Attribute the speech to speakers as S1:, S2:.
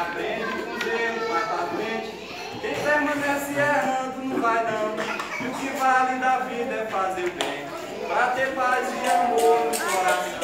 S1: aprende com Deus, vai pra frente. Quem permanece errando não vai não. E o que vale da vida é fazer bem. Pra ter paz e amor no coração.